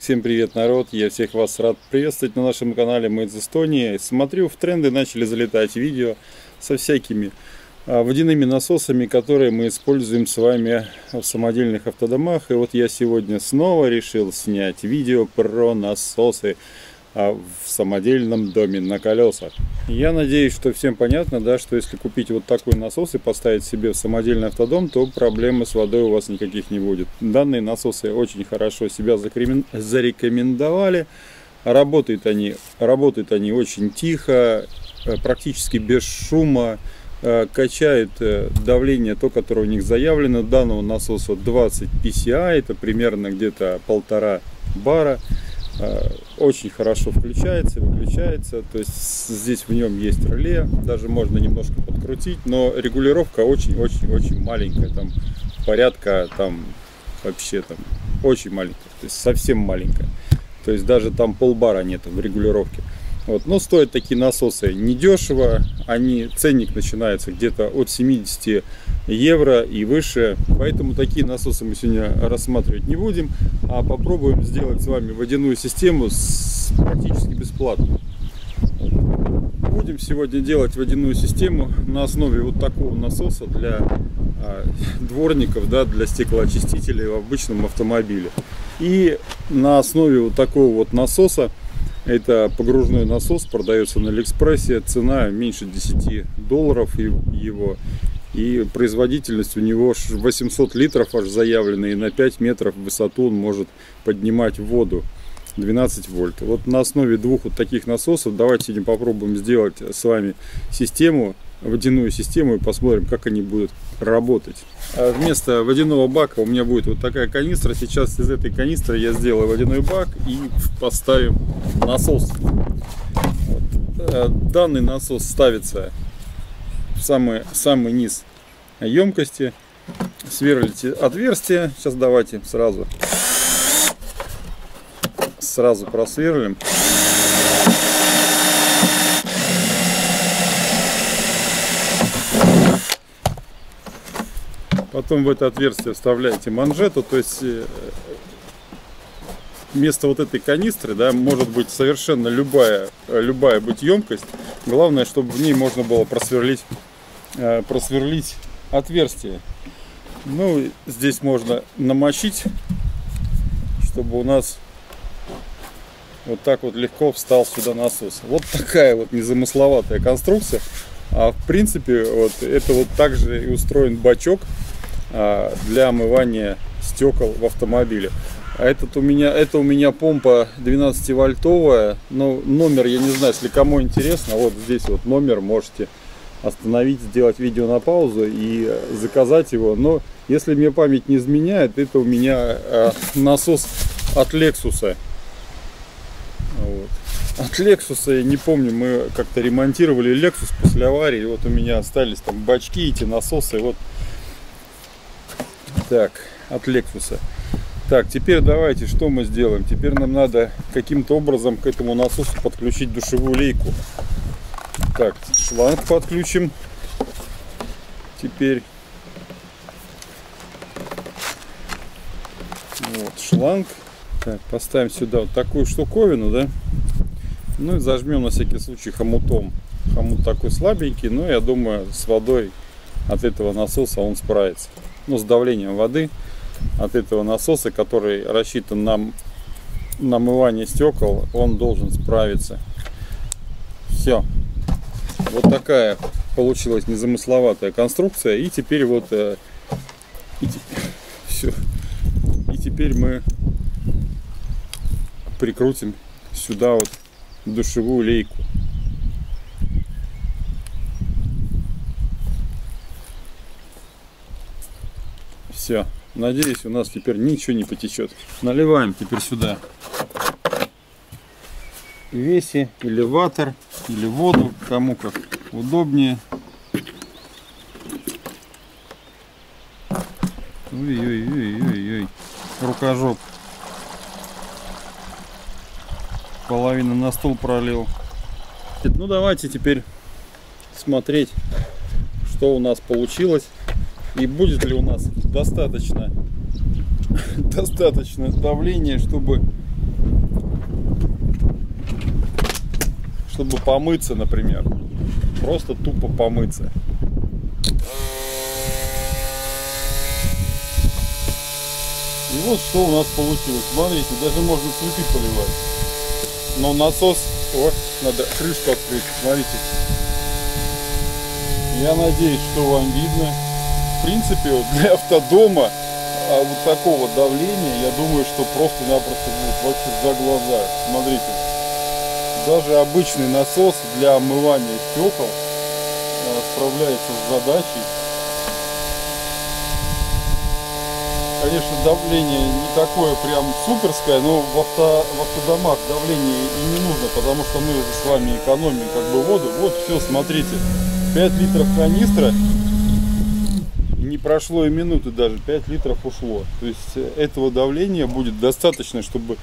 Всем привет, народ! Я всех вас рад приветствовать на нашем канале Мы из Эстонии. Смотрю, в тренды начали залетать видео со всякими а, водяными насосами, которые мы используем с вами в самодельных автодомах. И вот я сегодня снова решил снять видео про насосы а, в самодельном доме на колесах. Я надеюсь, что всем понятно, да, что если купить вот такой насос и поставить себе в самодельный автодом, то проблемы с водой у вас никаких не будет. Данные насосы очень хорошо себя зарекомендовали. Работают они, работают они очень тихо, э, практически без шума, э, качает э, давление, то, которое у них заявлено. Данного насоса 20 PCI, это примерно где-то полтора бара. Э, очень хорошо включается, выключается. То есть здесь в нем есть реле, даже можно немножко подкрутить, но регулировка очень-очень-очень маленькая, там порядка там вообще там очень маленькая, то есть совсем маленькая. То есть даже там полбара нет в регулировке. Вот. Но стоят такие насосы недешево, они, ценник начинается где-то от 70 евро и выше. Поэтому такие насосы мы сегодня рассматривать не будем, а попробуем сделать с вами водяную систему с, практически бесплатно. Будем сегодня делать водяную систему на основе вот такого насоса для а, дворников, да, для стеклоочистителей в обычном автомобиле. И на основе вот такого вот насоса это погружной насос, продается на Алиэкспрессе, цена меньше 10 долларов его. И производительность у него 800 литров аж заявлена, и на 5 метров в высоту он может поднимать воду 12 вольт. Вот на основе двух вот таких насосов давайте сегодня попробуем сделать с вами систему, водяную систему и посмотрим, как они будут работать. А вместо водяного бака у меня будет вот такая канистра. Сейчас из этой канистры я сделаю водяной бак и поставим насос. Вот. Э, данный насос ставится в самый, самый низ емкости. Сверлите отверстие. Сейчас давайте сразу сразу просверлим. Потом в это отверстие вставляете манжету, то есть э, вместо вот этой канистры, да, может быть совершенно любая, любая быть емкость. Главное, чтобы в ней можно было просверлить, э, просверлить отверстие. Ну, здесь можно намочить, чтобы у нас вот так вот легко встал сюда насос. Вот такая вот незамысловатая конструкция. А в принципе, вот это вот также и устроен бачок для омывания стекол в автомобиле. А этот у меня, это у меня помпа 12 вольтовая, но номер, я не знаю, если кому интересно, вот здесь вот номер, можете остановить, сделать видео на паузу и заказать его. Но если мне память не изменяет, это у меня э, насос от Lexus. Вот. От Lexus, я не помню, мы как-то ремонтировали Lexus после аварии. Вот у меня остались там бачки, эти насосы. Вот так, от Lexus. Так, теперь давайте, что мы сделаем? Теперь нам надо каким-то образом к этому насосу подключить душевую лейку. Так, шланг подключим. Теперь. Вот, шланг. Так, поставим сюда вот такую штуковину, да? Ну и зажмем на всякий случай хомутом. Хомут такой слабенький, но я думаю, с водой от этого насоса он справится ну, с давлением воды от этого насоса, который рассчитан на намывание стекол, он должен справиться. Все. Вот такая получилась незамысловатая конструкция. И теперь вот э, и, все. И теперь мы прикрутим сюда вот душевую лейку. Все. Надеюсь, у нас теперь ничего не потечет. Наливаем теперь сюда веси или ватер, или воду, кому как удобнее. Ой-ой-ой-ой-ой. Рукожоп. Половину на стол пролил. Ну давайте теперь смотреть, что у нас получилось и будет ли у нас достаточно, достаточно давления, чтобы, чтобы помыться, например. Просто тупо помыться. И вот что у нас получилось. Смотрите, даже можно цветы поливать. Но насос... О, надо крышку открыть. Смотрите. Я надеюсь, что вам видно. В принципе, для автодома а вот такого давления, я думаю, что просто-напросто будет вообще за глаза. Смотрите. Даже обычный насос для омывания стекол а, справляется с задачей. Конечно, давление не такое прям суперское, но в, авто, в автодомах давление и не нужно, потому что мы с вами экономим как бы воду. Вот все, смотрите, 5 литров канистра, прошло и минуты даже, 5 литров ушло. То есть э, этого давления будет достаточно, чтобы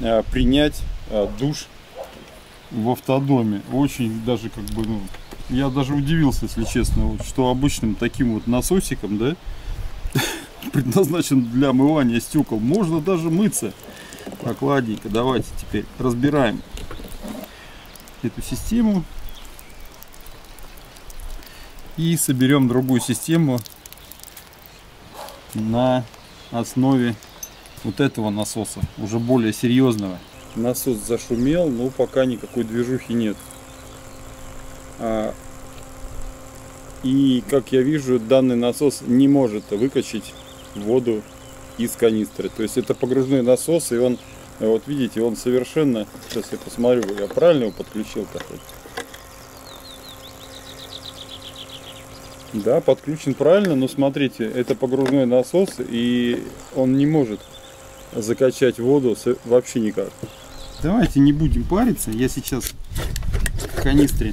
а, принять а, душ в автодоме. Очень даже как бы, ну, я даже удивился, если честно, вот, что обычным таким вот насосиком, да, предназначен для омывания стекол. Можно даже мыться. Так, ладненько, давайте теперь разбираем эту систему. И соберем другую систему на основе вот этого насоса, уже более серьезного. Насос зашумел, но пока никакой движухи нет. А, и как я вижу, данный насос не может выкачать воду из канистры. То есть это погружной насос, и он, вот видите, он совершенно, сейчас я посмотрю, я правильно его подключил такой. Да, подключен правильно, но смотрите, это погружной насос, и он не может закачать воду вообще никак. Давайте не будем париться, я сейчас в канистре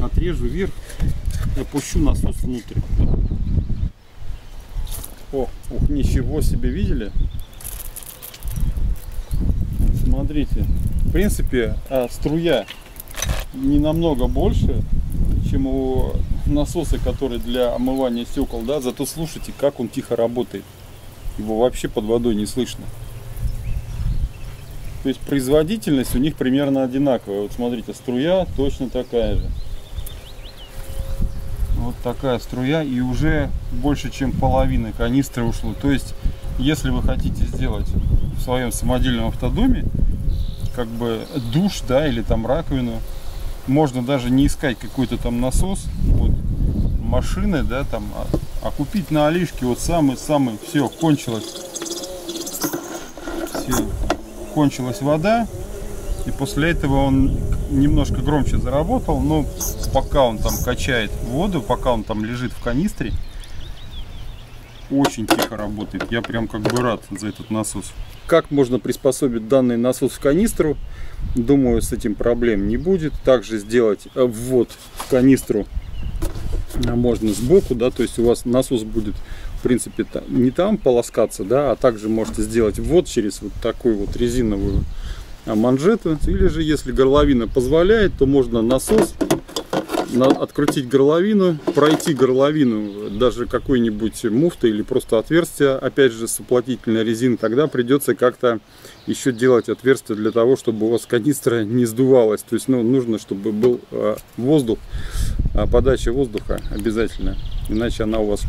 отрежу вверх и опущу насос внутрь. О, ух, ничего себе, видели? Смотрите, в принципе, а, струя не намного больше, чем у насоса, который для омывания стекол, да, зато слушайте, как он тихо работает. Его вообще под водой не слышно. То есть производительность у них примерно одинаковая. Вот смотрите, струя точно такая же. Вот такая струя и уже больше чем половина канистры ушло. То есть, если вы хотите сделать в своем самодельном автодоме, как бы душ, да, или там раковину, можно даже не искать какой-то там насос, вот, машины, да, там, а, а купить на Алишке вот самый-самый, все, кончилось, все, кончилась вода, и после этого он немножко громче заработал, но пока он там качает воду, пока он там лежит в канистре, очень тихо работает. Я прям как бы рад за этот насос. Как можно приспособить данный насос в канистру? Думаю, с этим проблем не будет. Также сделать э, ввод в канистру а можно сбоку, да, то есть у вас насос будет, в принципе, не там полоскаться, да, а также можете сделать ввод через вот такую вот резиновую а, манжету. Или же, если горловина позволяет, то можно насос открутить горловину, пройти горловину даже какой-нибудь муфтой или просто отверстие, опять же с резины, тогда придется как-то еще делать отверстие для того, чтобы у вас канистра не сдувалась. То есть ну, нужно, чтобы был э, воздух, э, подача воздуха обязательно, иначе она у вас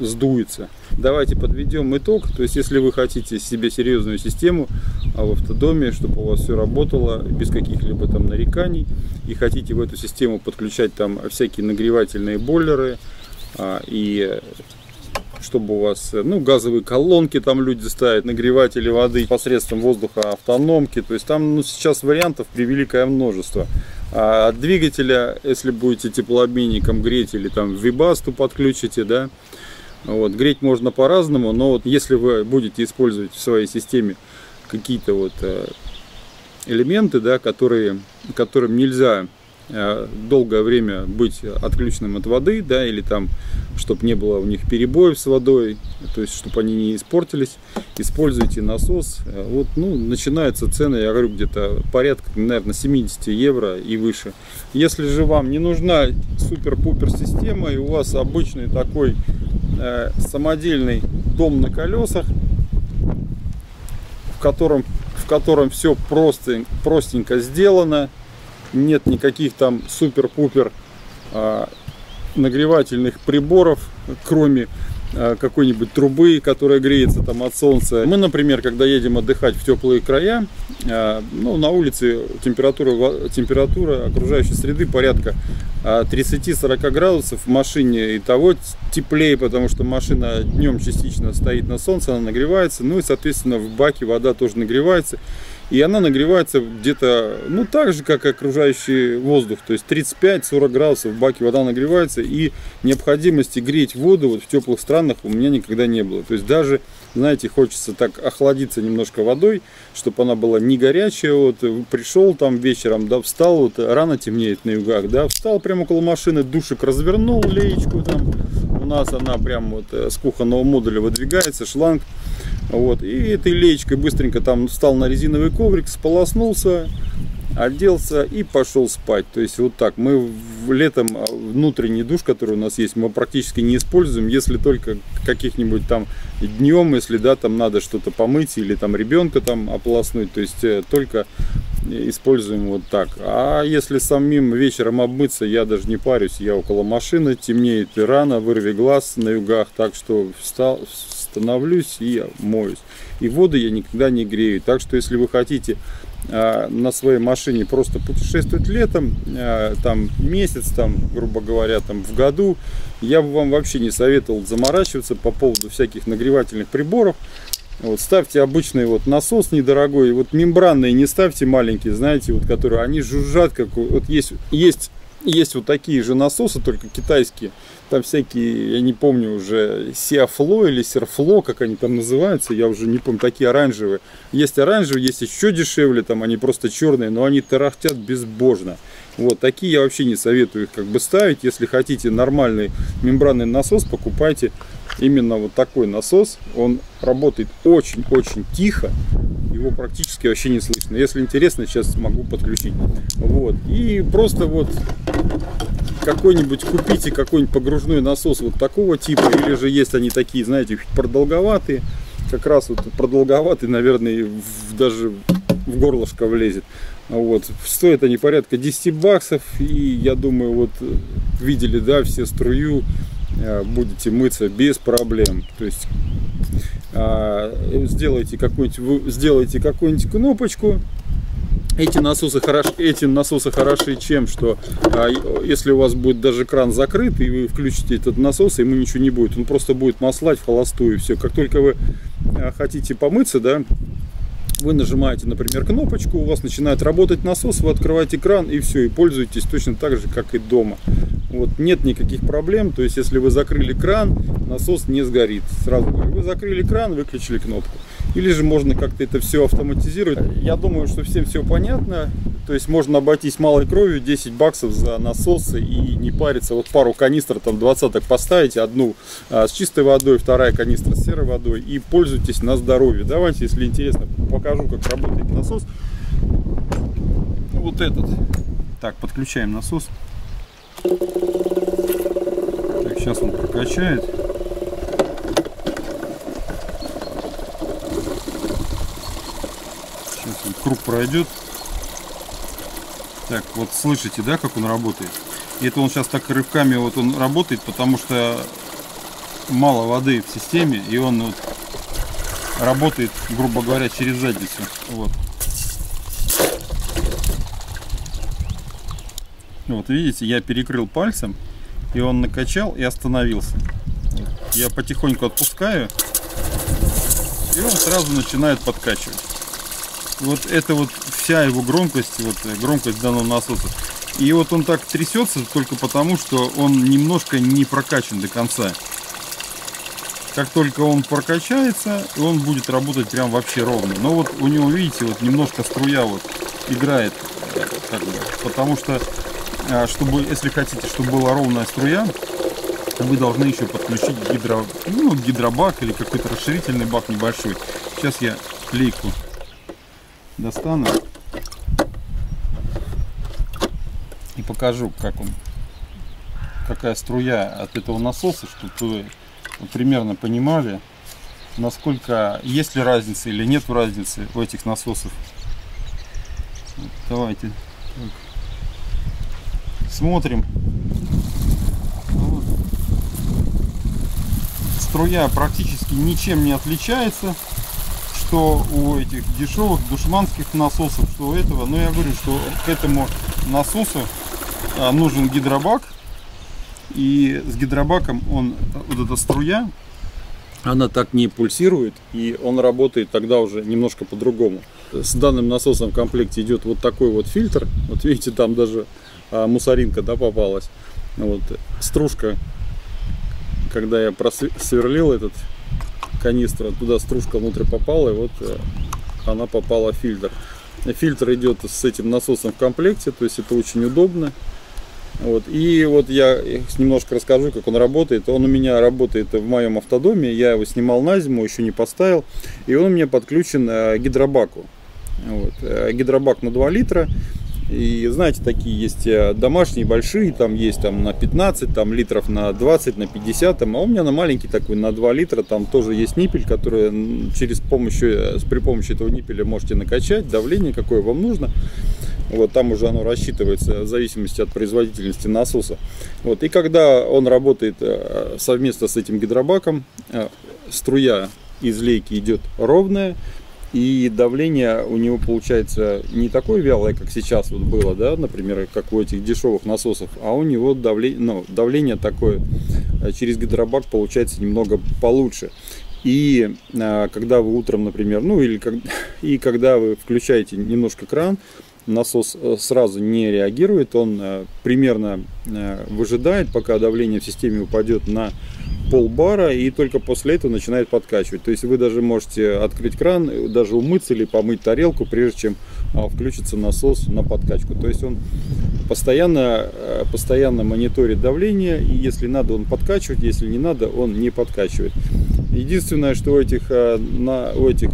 сдуется. Давайте подведем итог. То есть, если вы хотите себе серьезную систему а в автодоме, чтобы у вас все работало без каких-либо там нареканий, и хотите в эту систему подключать там всякие нагревательные бойлеры, а, и чтобы у вас, ну, газовые колонки там люди ставят, нагреватели воды посредством воздуха, автономки. То есть там ну, сейчас вариантов превеликое множество. А от двигателя, если будете теплообменником греть или там вибасту подключите, да, вот, греть можно по-разному, но вот если вы будете использовать в своей системе какие-то вот э, элементы, да, которые, которым нельзя э, долгое время быть отключенным от воды, да, или там, чтобы не было у них перебоев с водой, то есть, чтобы они не испортились, используйте насос. Э, вот, ну, начинаются цены, я говорю, где-то порядка, наверное, 70 евро и выше. Если же вам не нужна супер-пупер система, и у вас обычный такой самодельный дом на колесах, в котором, в котором все просто, простенько сделано, нет никаких там супер-пупер а, нагревательных приборов, кроме какой-нибудь трубы, которая греется там от солнца. Мы, например, когда едем отдыхать в теплые края, а, ну, на улице температура, температура окружающей среды порядка 30-40 а, градусов. В машине и того теплее, потому что машина днем частично стоит на солнце, она нагревается. Ну и, соответственно, в баке вода тоже нагревается. И она нагревается где-то, ну, так же, как и окружающий воздух. То есть 35-40 градусов в баке вода нагревается. И необходимости греть воду вот в теплых странах у меня никогда не было. То есть даже, знаете, хочется так охладиться немножко водой, чтобы она была не горячая. Вот пришел там вечером, да, встал, вот рано темнеет на югах, да, встал прямо около машины, душик развернул, леечку там. Нас она прям вот э, с кухонного модуля выдвигается, шланг вот. И этой леечкой быстренько там встал на резиновый коврик, сполоснулся, оделся и пошел спать. То есть вот так. Мы летом а, внутренний душ, который у нас есть, мы практически не используем, если только каких-нибудь там днем, если да, там надо что-то помыть или там ребенка там ополоснуть. То есть э, только используем вот так. А если самим вечером обмыться, я даже не парюсь, я около машины, темнеет и рано, вырви глаз на югах, так что встал, становлюсь и моюсь. И воду я никогда не грею. Так что если вы хотите на своей машине просто путешествовать летом, а, там месяц, там, грубо говоря, там в году, я бы вам вообще не советовал заморачиваться по поводу всяких нагревательных приборов. Вот, ставьте обычный вот насос недорогой, вот мембранные не ставьте маленькие, знаете, вот которые, они жужжат, как вот есть, есть есть вот такие же насосы, только китайские. Там всякие, я не помню уже, Сиафло или Серфло, как они там называются, я уже не помню, такие оранжевые. Есть оранжевые, есть еще дешевле, там они просто черные, но они тарахтят безбожно. Вот, такие я вообще не советую их как бы ставить. Если хотите нормальный мембранный насос, покупайте именно вот такой насос. Он работает очень-очень тихо. Его практически вообще не слышно. Если интересно, сейчас могу подключить. Вот. И просто вот какой-нибудь купите какой-нибудь погружной насос вот такого типа. Или же есть они такие, знаете, продолговатые. Как раз вот продолговатый, наверное, в, даже в горлышко влезет. Вот. Стоят они порядка 10 баксов. И я думаю, вот видели, да, все струю Э, будете мыться без проблем. То есть а, сделайте какую-нибудь сделайте какую-нибудь кнопочку. Эти насосы, хорош, эти насосы хороши чем, что а, если у вас будет даже кран закрыт, и вы включите этот насос, ему ничего не будет. Он просто будет маслать в холостую и все. Как только вы а, хотите помыться, да, вы нажимаете, например, кнопочку, у вас начинает работать насос, вы открываете кран и все, и пользуетесь точно так же, как и дома. Вот, нет никаких проблем, то есть если вы закрыли кран, насос не сгорит. Сразу говорю, вы закрыли кран, выключили кнопку. Или же можно как-то это все автоматизировать. Я думаю, что всем все понятно. То есть можно обойтись малой кровью, 10 баксов за насосы и не париться. Вот пару канистр, там 20 поставить, одну а, с чистой водой, вторая канистра с серой водой и пользуйтесь на здоровье. Давайте, если интересно, покажу, как работает насос. Вот этот. Так, подключаем насос. Так, сейчас он прокачает. Сейчас он круг пройдет. Так, вот слышите, да, как он работает? Это он сейчас так рывками вот он работает, потому что мало воды в системе, и он вот работает, грубо говоря, через задницу. Вот. Вот видите, я перекрыл пальцем, и он накачал и остановился. Я потихоньку отпускаю, и он сразу начинает подкачивать. Вот это вот вся его громкость, вот громкость данного насоса. И вот он так трясется только потому, что он немножко не прокачан до конца. Как только он прокачается, он будет работать прям вообще ровно. Но вот у него, видите, вот немножко струя вот играет, как бы, потому что чтобы, если хотите, чтобы была ровная струя, вы должны еще подключить гидро, ну, гидробак или какой-то расширительный бак небольшой. Сейчас я клейку достану и покажу, как он, какая струя от этого насоса, чтобы вы примерно понимали. насколько есть ли разница или нет разницы у этих насосов. Вот, давайте так. Смотрим. Струя практически ничем не отличается, что у этих дешевых душманских насосов, что у этого. Но я говорю, что к этому насосу а, нужен гидробак. И с гидробаком он, вот эта струя, она так не пульсирует, и он работает тогда уже немножко по-другому. С данным насосом в комплекте идет вот такой вот фильтр. Вот видите, там даже а, мусоринка да, попалась. Вот, стружка, когда я просверлил этот канистру, туда стружка внутрь попала, и вот э, она попала в фильтр. Фильтр идет с этим насосом в комплекте, то есть это очень удобно. Вот. И вот я немножко расскажу, как он работает. Он у меня работает в моем автодоме. Я его снимал на зиму, еще не поставил. И он у меня подключен к э, гидробаку. Вот. Э, гидробак на 2 литра. И знаете, такие есть э, домашние, большие, там есть там на 15 там, литров, на 20, на 50, там, а у меня на маленький такой, на 2 литра, там тоже есть ниппель, который через помощью, при помощи этого ниппеля можете накачать, давление какое вам нужно. Вот там уже оно рассчитывается в зависимости от производительности насоса. Вот, и когда он работает э, совместно с этим гидробаком, э, струя из лейки идет ровная, и давление у него получается не такое вялое, как сейчас вот было, да, например, как у этих дешевых насосов, а у него давление, ну, давление такое э, через гидробак получается немного получше. И когда вы утром, например, ну или как, и когда вы включаете немножко кран, насос э, сразу не реагирует, он примерно выжидает, пока давление в системе упадет на полбара и только после этого начинает подкачивать. То есть вы даже можете открыть кран, даже умыться или помыть тарелку, прежде чем а, включится насос на подкачку. То есть он постоянно, постоянно мониторит давление и если надо он подкачивает, если не надо он не подкачивает. Единственное, что у этих, на, у этих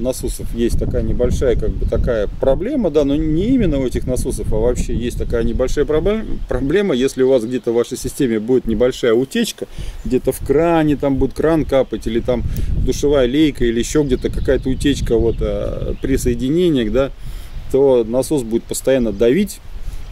насосов есть такая небольшая как бы такая проблема, да, но не именно у этих насосов, а вообще есть такая небольшая проблема, если у вас где-то в вашей системе будет небольшая утечка, где-то в кране там будет кран капать, или там душевая лейка, или еще где-то какая-то утечка вот а, при соединениях, да, то насос будет постоянно давить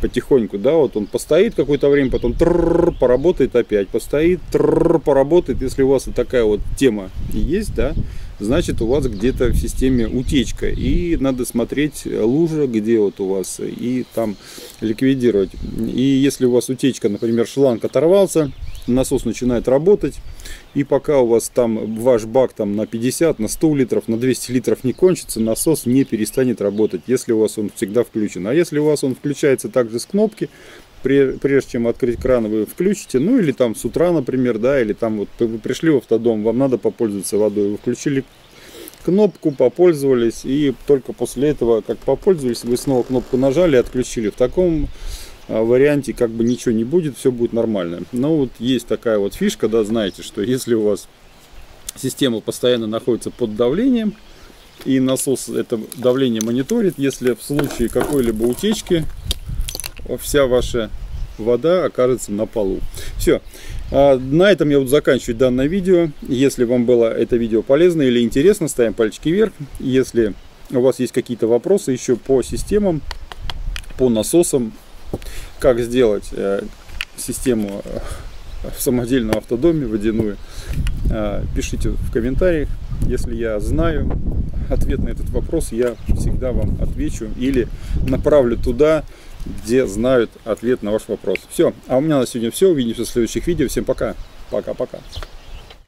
потихоньку, да, вот он постоит какое-то время, потом трррр, поработает опять, постоит, трррр, поработает, если у вас такая вот тема есть, да, значит у вас где-то в системе утечка. И надо смотреть лужа, где вот у вас, и там ликвидировать. И если у вас утечка, например, шланг оторвался, насос начинает работать, и пока у вас там ваш бак там на 50, на 100 литров, на 200 литров не кончится, насос не перестанет работать, если у вас он всегда включен. А если у вас он включается также с кнопки, прежде чем открыть кран, вы включите, ну или там с утра, например, да, или там вот вы пришли в автодом, вам надо попользоваться водой, вы включили кнопку, попользовались, и только после этого, как попользовались, вы снова кнопку нажали отключили. В таком а, варианте как бы ничего не будет, все будет нормально. Но вот есть такая вот фишка, да, знаете, что если у вас система постоянно находится под давлением, и насос это давление мониторит, если в случае какой-либо утечки вся ваша вода окажется на полу. Все. А, на этом я буду заканчивать данное видео. Если вам было это видео полезно или интересно, ставим пальчики вверх. Если у вас есть какие-то вопросы еще по системам, по насосам, как сделать э, систему э, в самодельном автодоме водяную, э, пишите в комментариях. Если я знаю ответ на этот вопрос, я всегда вам отвечу или направлю туда, где знают ответ на ваш вопрос. Все. А у меня на сегодня все. Увидимся в следующих видео. Всем пока. Пока-пока.